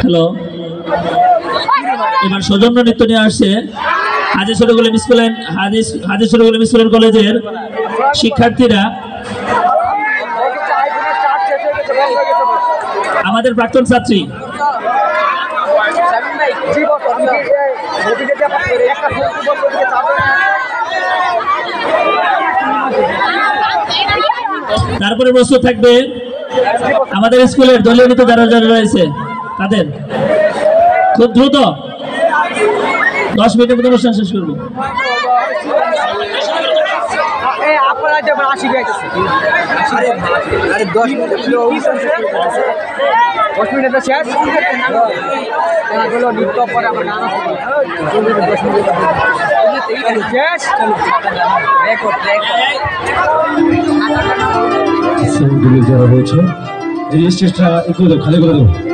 Hello এবার সৌজন্য নৃত্য নিয়ে আসছে হাজির সরগুলিম স্কুল অ্যান্ড হাদিস হাজি সরগুলিম স্কুল অ্যান্ড কলেজের শিক্ষার্থীরা। আমাদের প্রাক্তন ছাত্রী। তারপরে প্রস্তুত থাকবে আমাদের স্কুলের দলীয় নৃত্য যারা যারা রয়েছে, তাদের। খুব দ্রুত দশ মিনিটের মধ্যে অনুষ্ঠান শেষ করব। আপনারা রেকর্ড রিলিজ যারা রয়েছে এই একটু খালি করে দেবো